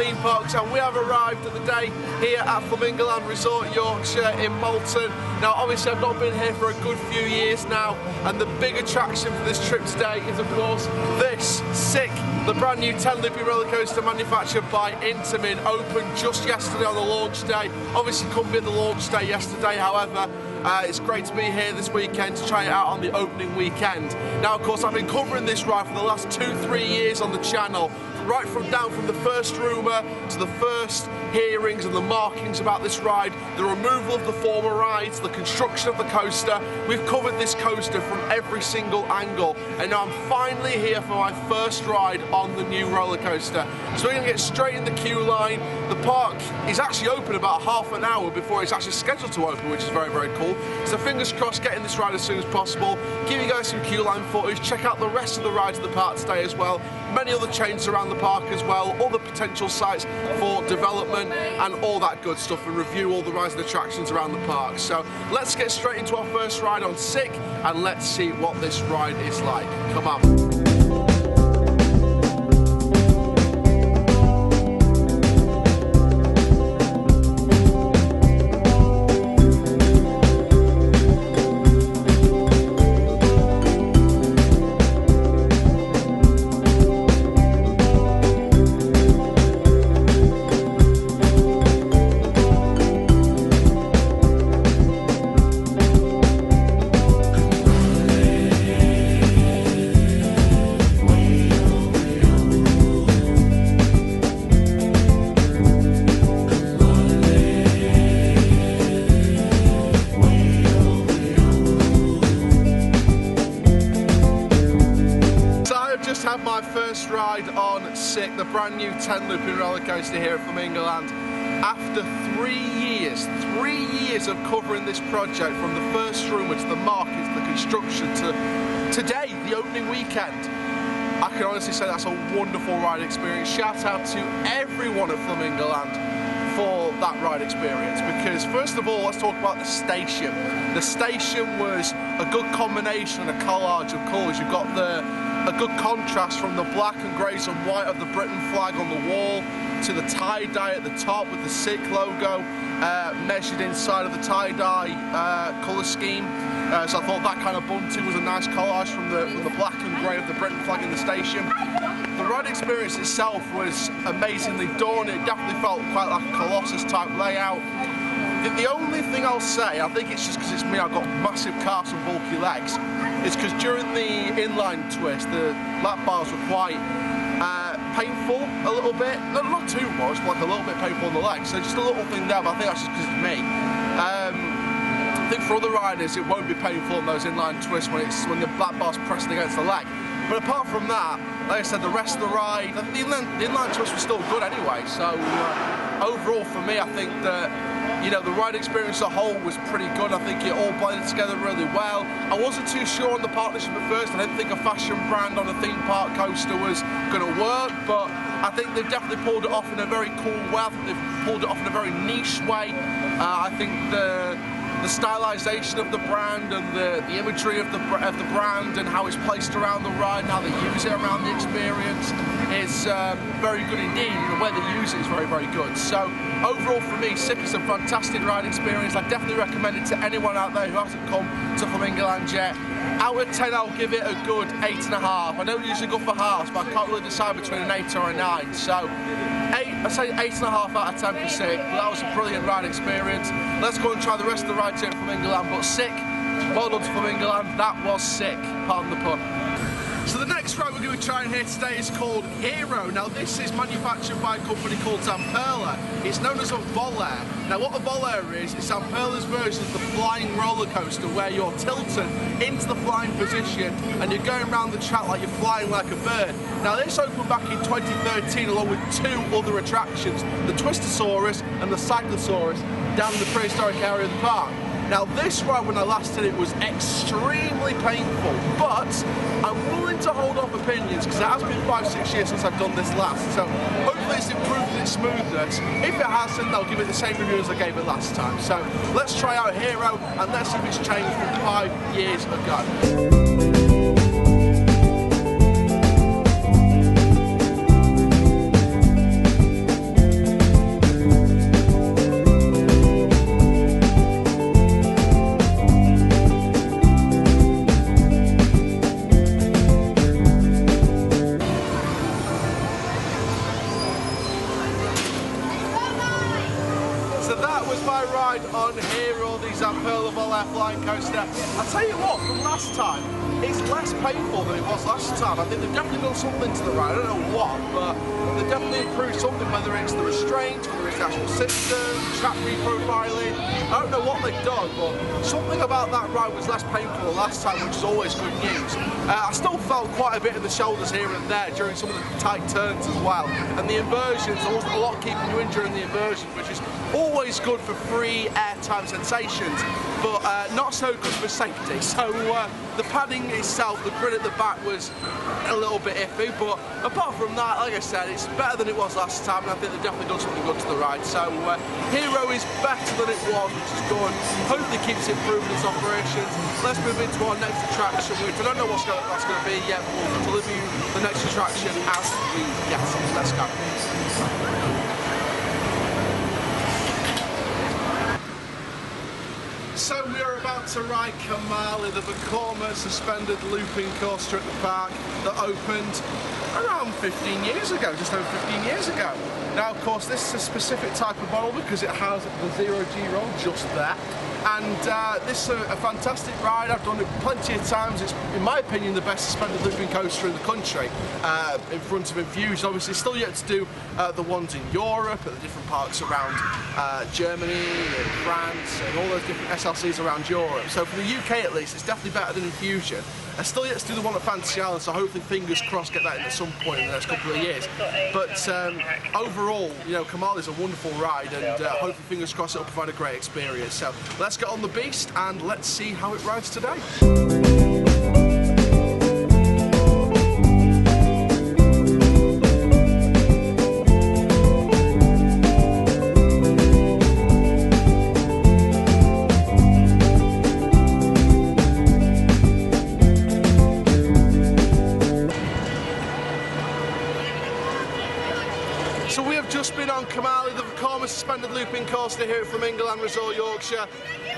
theme parks and we have arrived at the day here at Flamingoland Resort Yorkshire in Malton. Now obviously I've not been here for a good few years now and the big attraction for this trip today is of course this, Sik, the brand new 10 looping roller coaster manufactured by Intamin opened just yesterday on the launch day. Obviously couldn't be the launch day yesterday however uh, it's great to be here this weekend to try it out on the opening weekend. Now, of course, I've been covering this ride for the last two, three years on the channel, right from down from the first rumour to the first hearings and the markings about this ride, the removal of the former rides, the construction of the coaster. We've covered this coaster from every single angle, and now I'm finally here for my first ride on the new roller coaster. So we're going to get straight in the queue line. The park is actually open about half an hour before it's actually scheduled to open, which is very, very cool. So fingers crossed, getting this ride as soon as possible. Give you guys some queue line footage. Check out the rest of the rides of the park today as well. Many other chains around the park as well. All the potential sites for development and all that good stuff and review all the rides and attractions around the park. So let's get straight into our first ride on Sik and let's see what this ride is like. Come on. Sik, the brand new 10 looping roller coaster here at Flamingoland. After three years, three years of covering this project from the first rumour to the markets, the construction to today, the opening weekend, I can honestly say that's a wonderful ride experience. Shout out to everyone at Flamingoland for that ride experience because first of all let's talk about the station the station was a good combination and a collage of colours you've got the a good contrast from the black and greys and white of the Britain flag on the wall to the tie-dye at the top with the Sik logo uh, measured inside of the tie-dye uh, colour scheme. Uh, so I thought that kind of bunting was a nice collage from the, from the black and grey of the Britain flag in the station. The ride experience itself was amazingly done. It definitely felt quite like a Colossus type layout. The, the only thing I'll say, I think it's just because it's me, I've got massive calves and bulky legs, is because during the inline twist, the lap bars were quite uh, painful a little bit. No, not too much, but like a little bit painful on the legs. So just a little thing there, but I think that's just because it's me. Um, I think for other riders, it won't be painful on those inline twists when it's when the lap bar's pressing against the leg. But apart from that, like I said, the rest of the ride, the inline, the twist was still good anyway. So uh, overall, for me, I think that you know, the ride experience as a whole was pretty good. I think it all blended together really well. I wasn't too sure on the partnership at first. I didn't think a fashion brand on a theme park coaster was going to work, but I think they've definitely pulled it off in a very cool way. I think they've pulled it off in a very niche way. Uh, I think the the stylization of the brand and the, the imagery of the, of the brand and how it's placed around the ride and how they use it around the experience is um, very good indeed. The way they use it is very, very good. So overall for me, Sik is a fantastic ride experience. I definitely recommend it to anyone out there who hasn't come to Flamingoland yet. Out of 10, I'll give it a good 8.5. I don't usually go for halves, but I can't really decide between an 8 or a 9. So eight, I say eight and a half out of ten for Sik. That was a brilliant ride experience. Let's go and try the rest of the rides here from England. But sick, well done to England. That was sick. Pardon the pun. So the next ride we're going to be trying here today is called Hero. Now this is manufactured by a company called Zamperla. It's known as a Volare. Now what a Volare is, it's Zamperla's version of the flying roller coaster where you're tilted into the flying position and you're going around the track like you're flying like a bird. Now this opened back in 2013 along with two other attractions, the Twistosaurus and the Cyclosaurus down in the prehistoric area of the park. Now this ride when I last did it was extremely painful, but I'm willing to hold off opinions because it has been five, six years since I've done this last. So hopefully it's improved its smoothness. If it hasn't, I'll give it the same review as I gave it last time. So let's try out Hero and let's see if it's changed from five years ago. I think they've definitely done something to the ride. I don't know what, but they've definitely improved something, whether it's the restraint, whether it's the actual system, track reprofiling. I don't know what they've done, but something about that ride was less painful last time, which is always good news. Uh, I still felt quite a bit in the shoulders here and there during some of the tight turns as well. And the inversions, there wasn't a lot keeping you in during the inversions, which is always good for free airtime sensations, but uh, not so good for safety. So uh, the padding itself, the grid at the back was a little bit iffy, but apart from that, like I said, it's better than it was last time, and I think they've definitely done something good to the ride. So uh, Hero is better than it was, which is good. Hopefully keeps improving its operations. Let's move into our next attraction, which I don't know what's going, that's going to be yet, but we'll deliver you the next attraction as we get it. Let's go. So we are about to ride Kumali, the Vekoma suspended looping coaster at the park that opened around 15 years ago, just over 15 years ago. Now, of course, this is a specific type of model because it has the zero G roll just there and uh, this is a, a, fantastic ride. I've done it plenty of times. It's, in my opinion, the best suspended looping coaster in the country uh, in front of Infusion. Obviously, still yet to do uh, the ones in Europe at the different parks around uh, Germany and France and all those different SLCs around Europe. So for the UK at least, it's definitely better than Infusion. I still yet to do the one at Fantasy Island, so hopefully, fingers crossed, get that in at some point in the next couple of years. But um, overall, you know, Kumali is a wonderful ride, and uh, hopefully, fingers crossed, it'll provide a great experience. So let's get on the beast and let's see how it rides today. Suspended looping coaster here at Flamingo Land Resort Yorkshire.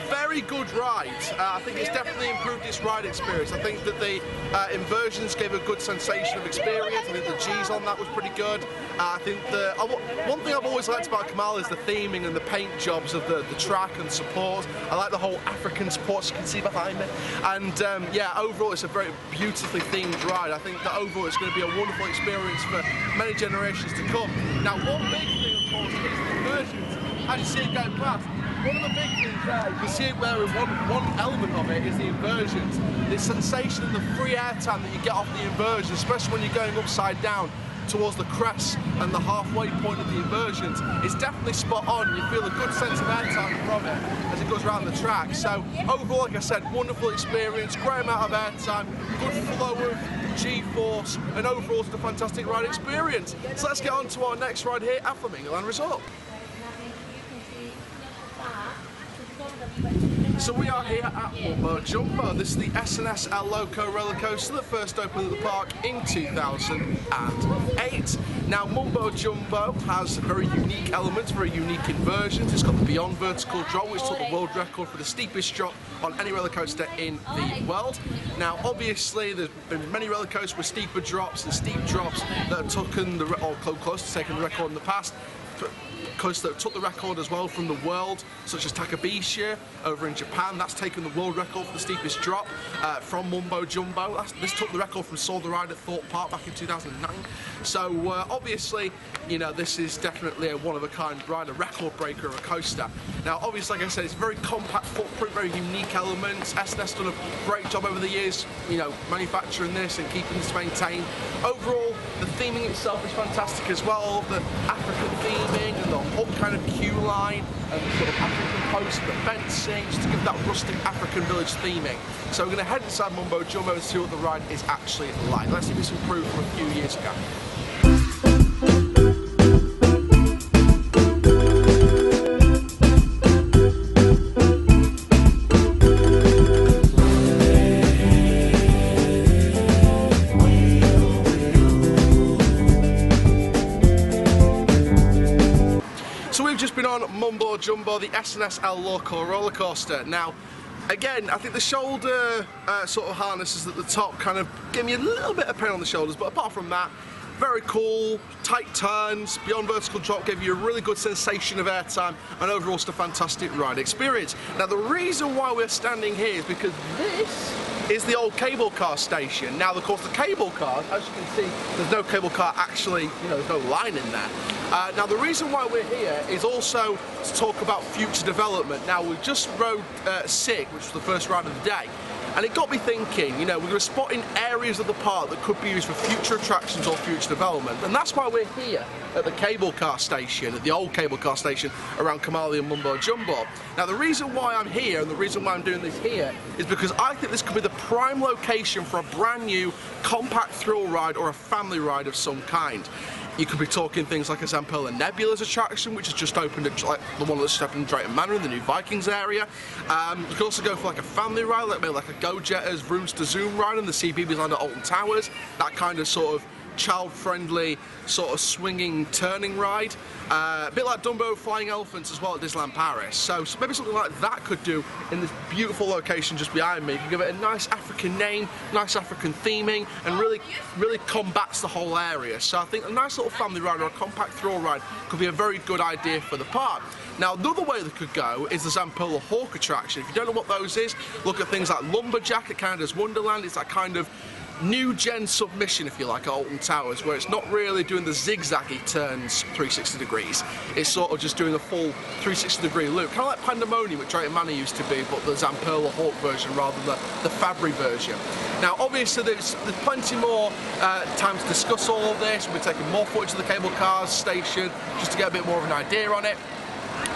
Very good ride. Uh, I think it's definitely improved its ride experience. I think that the uh, inversions gave a good sensation of experience. I think the G's on that was pretty good. Uh, I think the one thing I've always liked about Kumali is the theming and the paint jobs of the, the track and support. I like the whole African supports you can see behind me. And um, yeah, overall it's a very beautifully themed ride. I think that overall it's going to be a wonderful experience for many generations to come. Now one inversions. As you see it going past, one of the big things there, you can see it where one, one element of it is the inversions. The sensation and the free air time that you get off the inversions, especially when you're going upside down towards the crest and the halfway point of the inversions, it's definitely spot on. You feel a good sense of airtime from it as it goes around the track. So overall, like I said, wonderful experience, great amount of airtime, good flow of G-force, and overall it's a fantastic ride experience. So let's get on to our next ride here at Flamingo Land Resort. So we are here at Mumbo Jumbo. Uh, this is the S&S El Loco roller coaster that first opened at the park in 2008. Now Mumbo Jumbo has very unique elements, very unique inversions. It's got the Beyond Vertical Drop, which took the world record for the steepest drop on any roller coaster in the world. Now obviously there's been many roller coasters with steeper drops and steep drops that have taken the, or close to taking the record in the past coaster that took the record as well from the world, such as Takabisha over in Japan. That's taken the world record for the steepest drop uh, from Mumbo Jumbo. That's, this took the record from Saw the Ride at Thorpe Park back in 2009. So uh, obviously, you know, this is definitely a one-of-a-kind ride, a record breaker of a coaster. Now, obviously, like I said, it's very compact footprint, very unique elements. S&S done a great job over the years, you know, manufacturing this and keeping this maintained. Overall, the theming itself is fantastic as well. The African theming and the up kind of queue line and sort of African post, the fencing, just to give that rustic African village theming. So we're going to head inside Mumbo Jumbo and see what the ride is actually like. Let's see if it's improved from a few years ago. Jumbo, the S&S El Loco roller coaster. Now, again, I think the shoulder uh, sort of harnesses at the top kind of give me a little bit of pain on the shoulders, but apart from that, very cool, tight turns, beyond vertical drop, gave you a really good sensation of airtime, and overall just a fantastic ride experience. Now the reason why we're standing here is because this is the old cable car station. Now, of course, the cable cars, as you can see, there's no cable car actually, you know, there's no line in there. Uh, now, the reason why we're here is also to talk about future development. Now, we just rode uh, Sik, which was the first ride of the day, and it got me thinking, you know, we were spotting areas of the park that could be used for future attractions or future development. And that's why we're here at the cable car station, at the old cable car station around Kumali and Mumbo Jumbo. Now the reason why I'm here and the reason why I'm doing this here is because I think this could be the prime location for a brand new compact thrill ride or a family ride of some kind. You could be talking things like a Zamperla Nebulaz attraction, which has just opened at like the one that's opened in Drayton Manor in the new Vikings area. Um, you could also go for like a family ride, like maybe like a Go Jetters Vroomster Zoom ride in the CBeebies Land at Alton Towers. That kind of sort of child-friendly sort of swinging turning ride. Uh, a bit like Dumbo Flying Elephants as well at Disneyland Paris. So, maybe something like that could do in this beautiful location just behind me. You can give it a nice African name, nice African theming, and really, really combats the whole area. So I think a nice little family ride or a compact thrill ride could be a very good idea for the park. Now, another way that could go is the Zamperla Hawk attraction. If you don't know what those is, look at things like Lumberjack at Canada's Wonderland. It's that kind of new gen submission, if you like, Alton Towers, where it's not really doing the zigzaggy turns 360 degrees. It's sort of just doing a full 360 degree loop, kind of like Pandemonium, which Drayton Manor used to be, but the Zamperla Hawk version rather than the, the Fabbri version. Now, obviously, there's, there's plenty more uh, time to discuss all of this. We're taking more footage of the cable cars station just to get a bit more of an idea on it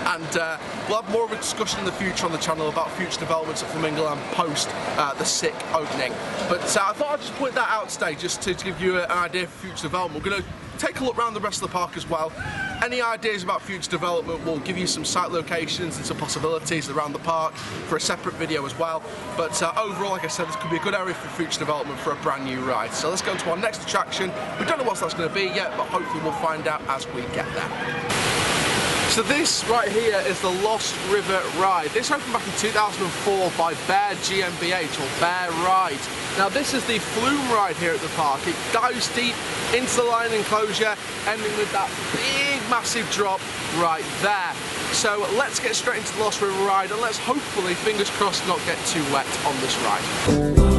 and uh, we'll have more of a discussion in the future on the channel about future developments at Flamingo Flamingoland post uh, the Sik opening. But uh, I thought I'd just point that out today just to, to give you an idea for future development. We're going to take a look around the rest of the park as well. Any ideas about future development, we'll give you some site locations and some possibilities around the park for a separate video as well. But uh, overall, like I said, this could be a good area for future development for a brand new ride. So let's go to our next attraction. We don't know what that's going to be yet, but hopefully we'll find out as we get there. So this right here is the Lost River Ride. This opened back in 2004 by Bear GmbH or Bear Ride. Now this is the flume ride here at the park. It dives deep into the line enclosure, ending with that big massive drop right there. So let's get straight into the Lost River Ride and let's hopefully, fingers crossed, not get too wet on this ride.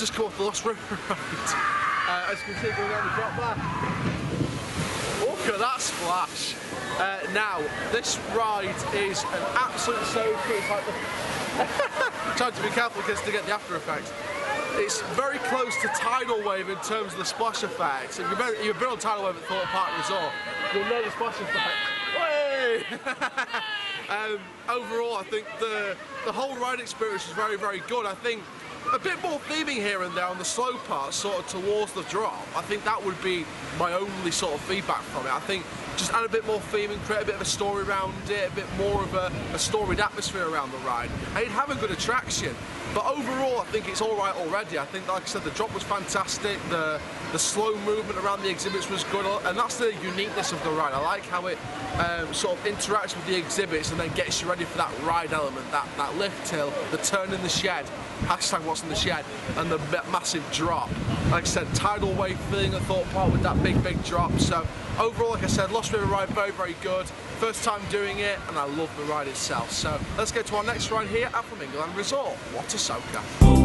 Just come off the Lost River Ride. Uh, as you can see, going down the drop there. Look at that splash. Uh, now, this ride is an absolute soaker. It's like the... Trying to be careful because to get the after effects. It's very close to Tidal Wave in terms of the splash effect. If you've been, you've been on Tidal Wave at Thorpe Park Resort, you'll know the splash effect. Um, overall, I think the the whole ride experience was very, very good. I think a bit more theming here and there on the slow part, sort of towards the drop. I think that would be my only sort of feedback from it. I think just add a bit more theming, create a bit of a story around it, a bit more of a, a storied atmosphere around the ride, and you'd have a good attraction. But overall, I think it's all right already. I think, like I said, the drop was fantastic. The the slow movement around the exhibits was good, and that's the uniqueness of the ride. I like how it um, sort of interacts with the exhibits and then gets you ready for that ride element, that, that lift hill, the turn in the shed, hashtag what's in the shed, and the massive drop. Like I said, tidal wave feeling at Thorpe Park with that big, big drop. So overall, like I said, Lost River ride, very, very good. First time doing it, and I love the ride itself. So let's go to our next ride here at Flamingoland Resort. What a soaker.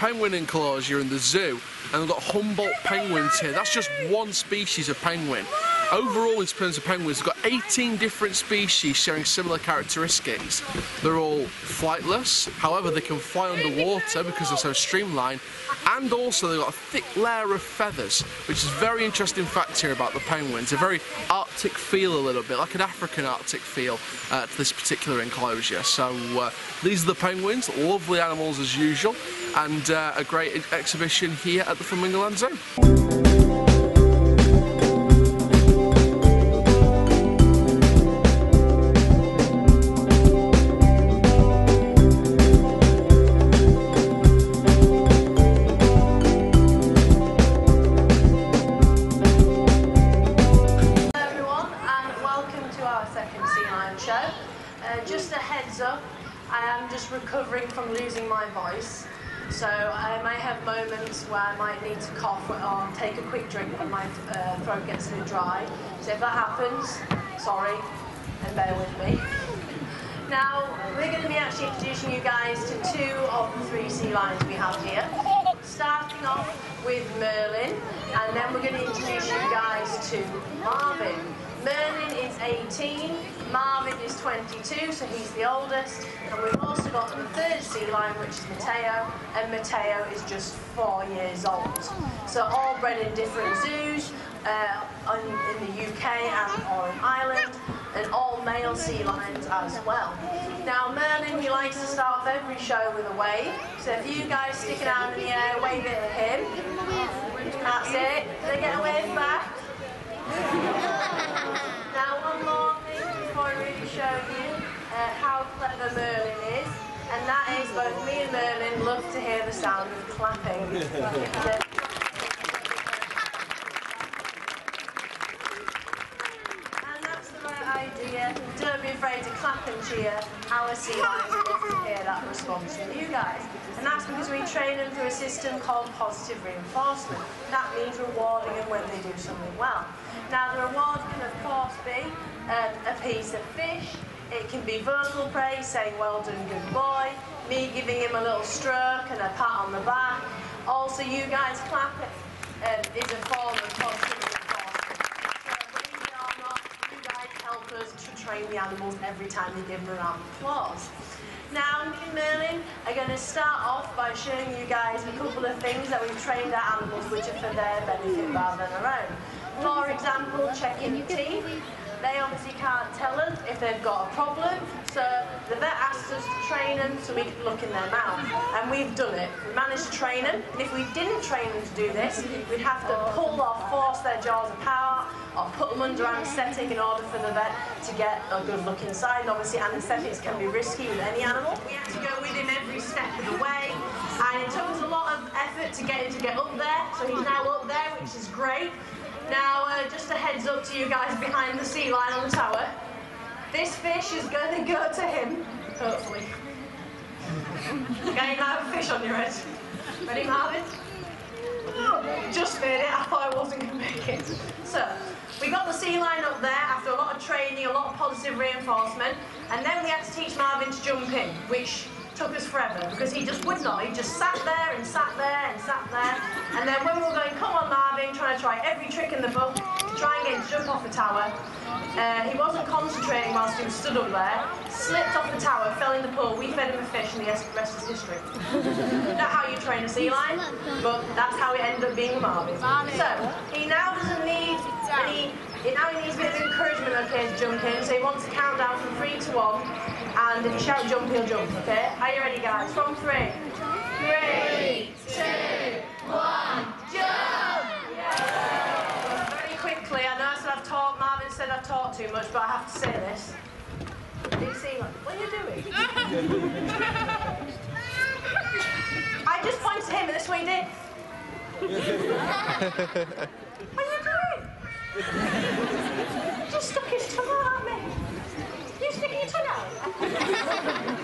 Penguin enclosure in the zoo, and we've got Humboldt penguins here. That's just one species of penguin. Overall, in terms of penguins, we've got 18 different species sharing similar characteristics. They're all flightless, however, they can fly underwater because they're so streamlined, and also they've got a thick layer of feathers, which is a very interesting fact here about the penguins. A very Arctic feel a little bit, like an African Arctic feel uh, to this particular enclosure. So uh, these are the penguins, lovely animals as usual, and uh, a great exhibition here at the Flamingoland Zoo. Dry. So if that happens, sorry, and bear with me. Now, we're going to be actually introducing you guys to two of the three sea lions we have here. Starting off with Merlin, and then we're going to introduce you guys to Marvin. Merlin is 18, Marvin is 22, so he's the oldest. And we've also got the third sea lion, which is Mateo, and Mateo is just four years old. So all bred in different zoos uh, in, in the UK and or in Ireland, and all male sea lions as well. Now Merlin, he likes to start off every show with a wave. So if you guys stick it out in the air, wave it at him. That's it. They get a wave back. now one more thing before I really show you uh, how clever Merlin is. And that is both me and Merlin love to hear the sound of clapping. and that's the right idea. Don't be afraid cheer. Our lions love to hear that response from you guys. And that's because we train them through a system called positive reinforcement. That means rewarding them when they do something well. Now the reward can of course be um, a piece of fish, it can be verbal praise, saying well done good boy, me giving him a little stroke and a pat on the back. Also you guys clapping um, is a form of positive reinforcement. So believe it or not, you guys help us to train the animals every time they give them a round of applause. Now, me and Merlin are going to start off by showing you guys a couple of things that we've trained our animals which are for their benefit rather than our own. For example, checking teeth. They obviously can't tell us if they've got a problem, so the vet asked us to train them so we could look in their mouth. And we've done it. We managed to train them, and if we didn't train them to do this, we'd have to pull or force their jaws apart, or put them under anaesthetic in order for the vet to get a good look inside. And obviously anaesthetics can be risky with any animal. We had to go with him every step of the way, and it took us a lot of effort to get him to get up there, so he's now up there, which is great. Now, uh, just a heads up to you guys behind the sea line on the tower. This fish is going to go to him, hopefully. okay, you have a fish on your head. Ready, Marvin? Oh, just made it, I thought I wasn't going to make it. So, we got the sea line up there after a lot of training, a lot of positive reinforcement, and then we had to teach Marvin to jump in, which took us forever because he just would not. He just sat there and sat there and sat there. And then when we were trying to try every trick in the book to get to jump off the tower, uh, he wasn't concentrating whilst he was stood up there, slipped off the tower, fell in the pool, we fed him a fish and the rest is history. Not how you train a sea lion, but that's how it ended up being a Marvin. So, he now doesn't need any he now needs a bit of encouragement, okay, to jump in. So he wants a countdown from three to one. And if you shout jump, he'll jump, okay? Are you ready, guys? From three. Three, two, one, jump! Yeah. Very quickly, I know I said I've talked, Marvin said I've talked too much, but I have to say this. You see, like, what are you doing? I just pointed to him and this is what he did. what are you doing? just stuck his tongue out at me. You sticking your tongue out?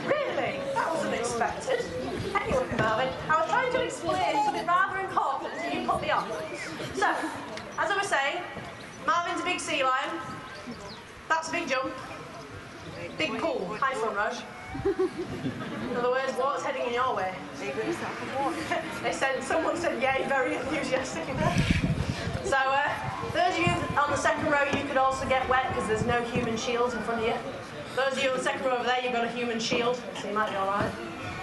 really? That wasn't expected. Anyway, Marvin, I was trying to explain something rather important and you put me off. So, as I was saying, Marvin's a big sea lion. That's a big jump. Big pool. High front rush. In other words, what's heading in your way? they said, someone said yay very enthusiastically. So, uh, those of you on the second row, you could also get wet because there's no human shield in front of you. Those of you on the second row over there, you've got a human shield, so you might be alright.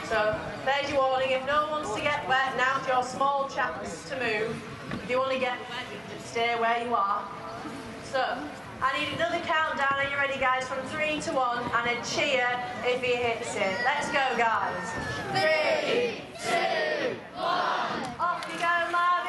So, there's your warning. If no one wants to get wet, now's your small chance to move. If you want to get wet, just stay where you are. So, I need another countdown. Are you ready, guys? From three to one, and a cheer if he hits it. Let's go, guys. Three, two, one. Off you go, Marvin.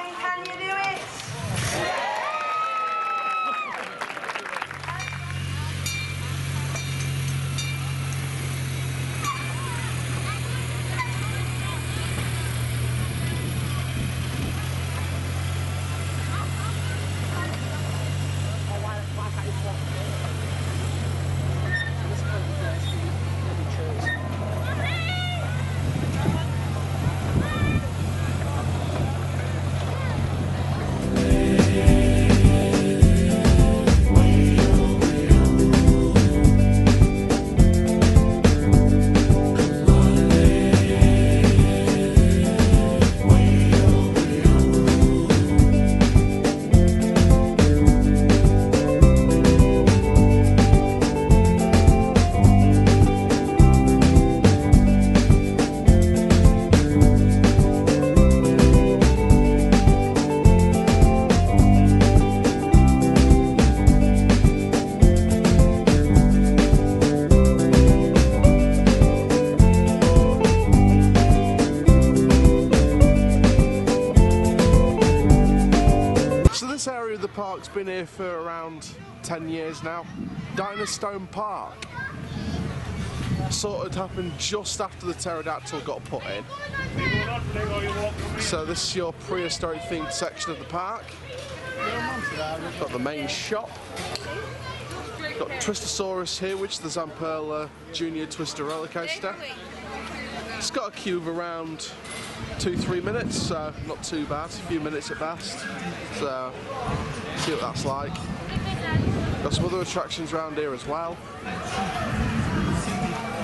Been here for around 10 years now. Dinostone Park. Sort of happened just after the pterodactyl got put in. So this is your prehistoric themed section of the park. Got the main shop. Got Twistosaurus here, which is the Zamperla Junior Twister roller coaster. It's got a queue of around two, three minutes, so not too bad. A few minutes at best. So, see what that's like. Got some other attractions around here as well.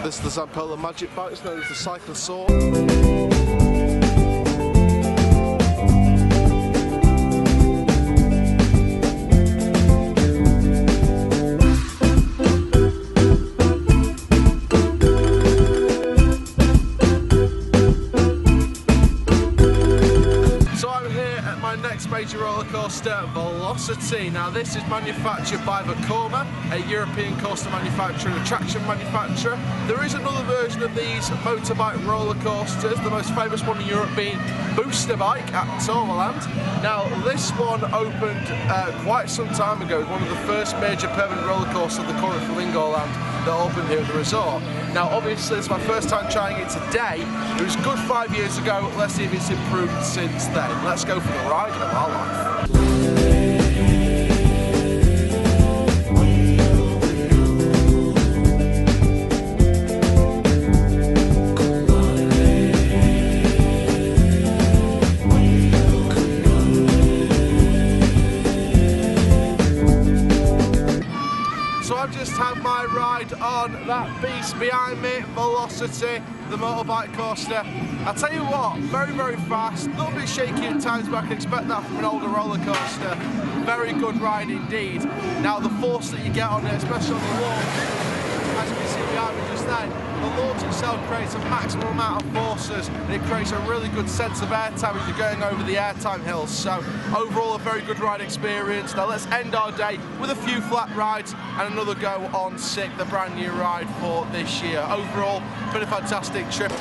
This is the Zamperla Magic Bike, it's known as the Cyclosaur. Velocity. Now this is manufactured by Vekoma, a European coaster manufacturer and attraction manufacturer. There is another version of these motorbike roller coasters, the most famous one in Europe being Booster Bike at Toverland. Now this one opened uh, quite some time ago, one of the first major permanent roller coasters of the current Flamingo Land that opened here at the resort. Now obviously it's my first time trying it today. It was good five years ago, let's see if it's improved since then. Let's go for the ride of our life. On that beast behind me, Velocity, the motorbike coaster. I tell you what, very, very fast, a little bit shaky at times, but I can expect that from an older roller coaster. Very good ride indeed. Now the force that you get on it, especially on the wall, as you can see behind me just then, the launch itself creates a maximum amount of forces and it creates a really good sense of airtime as you're going over the airtime hills. So overall a very good ride experience. Now let's end our day with a few flat rides and another go on Sik, the brand new ride for this year. Overall, been a fantastic trip.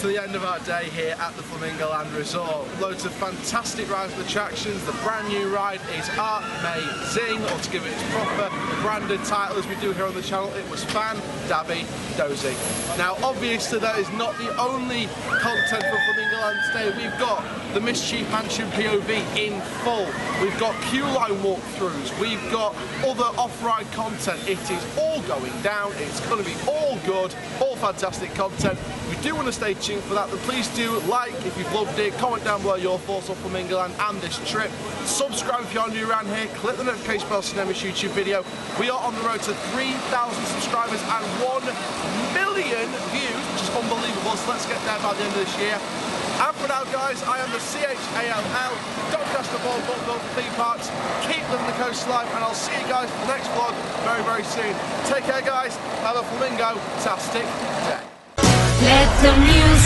To the end of our day here at the Flamingo Land Resort. Loads of fantastic rides and attractions. The brand new ride is amazing, or to give it its proper branded title as we do here on the channel, it was Fan Dabby Dozy. Now, obviously, that is not the only content for Flamingo Land today. We've got the Mischief Mansion POV in full. We've got queue line walkthroughs. We've got other off-ride content. It is all going down. It's going to be all good, all fantastic content. If you do want to stay tuned for that, then please do like if you've loved it. Comment down below your thoughts on Flamingo and this trip. Subscribe if you're new around here. Click the notification bell to never YouTube video. We are on the road to 3,000 subscribers and 1 million views, which is unbelievable. So let's get there by the end of this year. And for now, guys, I am the C-H-A-L-L, Doncaster Ball Football Theme Parks. Keep living the coast coastline, and I'll see you guys for the next vlog very, very soon. Take care, guys. Have a flamingo-tastic day. Let the music